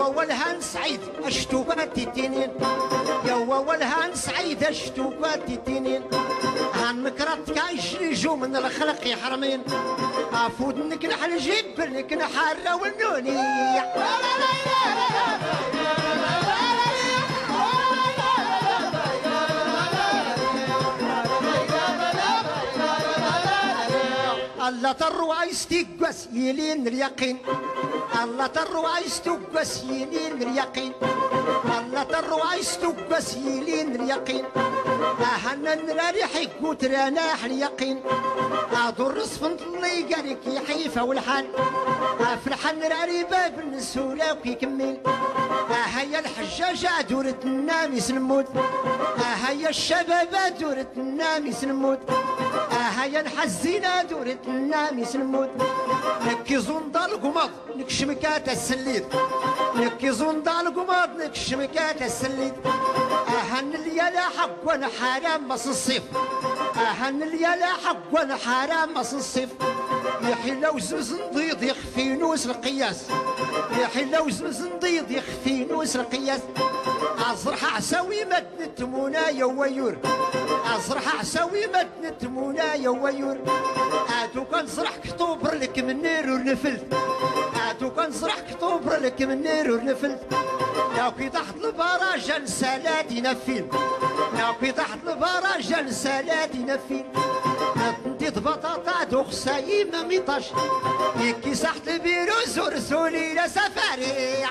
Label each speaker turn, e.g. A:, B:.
A: والهان سعيد اشتوبات التنين يا والهان سعيد اشتوبات التنين هان مكرت كايشرجو من الخلق يحرمين. أفود نكنح الجيب نكنح الرونوني. الله تروى يستقوس يلين اليقين. الله تروى يستقوس يلين اليقين. الله تروى يستقوس يلين اليقين. أهنا نراري حق وتراناح اليقين. أدور رصفن الله قالك يحيفة والحال أفرح نراري باب النسولة وكيكمل. هيا الحجاجة دورة النامس نموت هيا الشباب دورة النامس نموت هيا الحزينة دورة النامس نموت نكي زندا القماض نكشمكات السليد. نكي زندا القماض نكشمكات السليد. أهن اليلا حق وأنا حرام مص الصيف. أهن اليلا حق وأنا حرام مص الصيف. يحي لو زنضيض يخفي نوس القياس. يحي لو زنضيض يخفي نوس القياس. أصرح عساوي مدن تمونا يا ويور. أصرح عساوي مدن تمونا يا ويور. أتو كان صرح كتوبر لك من نير ونفلت. أتو كان صرح كتوبر لك من نير ونفلت. ناكي تحت البراجة نسالات ينفين ناكي تحت البارا نسالات ينفين نطنطيط بطاطا دوخ سايم ما ميطاش. يكي ساحت الفيروس ورسولي لا سفريع